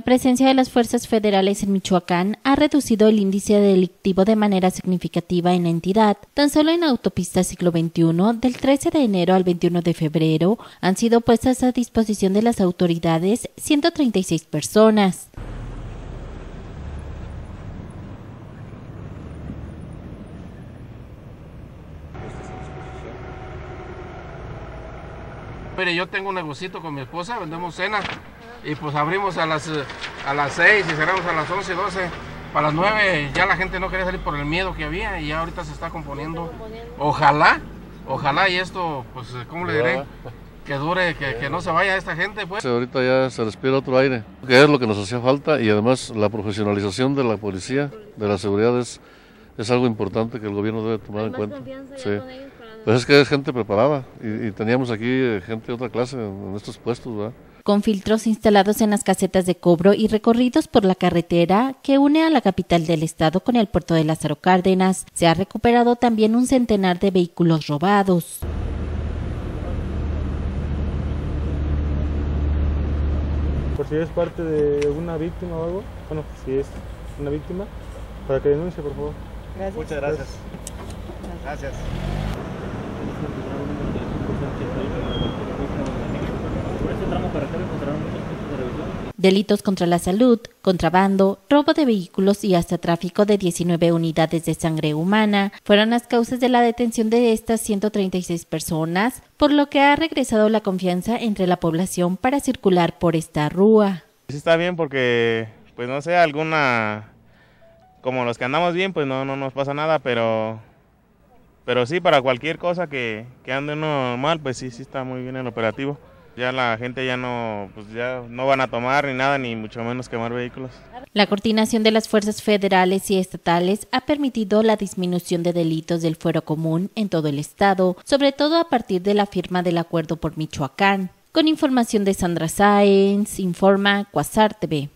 presencia de las fuerzas federales en Michoacán ha reducido el índice delictivo de manera significativa en la entidad. Tan solo en autopista siglo XXI, del 13 de enero al 21 de febrero, han sido puestas a disposición de las autoridades 136 personas. Mire, yo tengo un negocito con mi esposa, vendemos cena y pues abrimos a las, a las 6 y cerramos a las 11, 12. Para las 9 ya la gente no quería salir por el miedo que había y ya ahorita se está componiendo. Ojalá, ojalá y esto, pues, ¿cómo le diré? Que dure, que, que no se vaya esta gente. Pues. Ahorita ya se respira otro aire, que es lo que nos hacía falta y además la profesionalización de la policía, de la seguridad es, es algo importante que el gobierno debe tomar en cuenta. Sí. Pues es que es gente preparada y, y teníamos aquí eh, gente de otra clase en, estos puestos, ¿verdad? Con filtros instalados en las casetas de cobro y recorridos por la carretera que une a la capital del estado con el puerto de Lázaro Cárdenas, se ha recuperado también un centenar de vehículos robados. Por si es parte de una víctima o algo, bueno, si es una víctima, para que denuncie, por favor. Gracias. Muchas gracias. Gracias. Delitos contra la salud, contrabando, robo de vehículos y hasta tráfico de 19 unidades de sangre humana fueron las causas de la detención de estas 136 personas, por lo que ha regresado la confianza entre la población para circular por esta rúa. Sí está bien porque, pues no sé, alguna, como los que andamos bien, pues no, no nos pasa nada, pero pero sí, para cualquier cosa que, que ande uno mal, pues sí, sí está muy bien el operativo. Ya la gente ya no, pues ya no van a tomar ni nada, ni mucho menos quemar vehículos. La coordinación de las fuerzas federales y estatales ha permitido la disminución de delitos del fuero común en todo el estado, sobre todo a partir de la firma del acuerdo por Michoacán. Con información de Sandra Sáenz, informa Cuasar TV.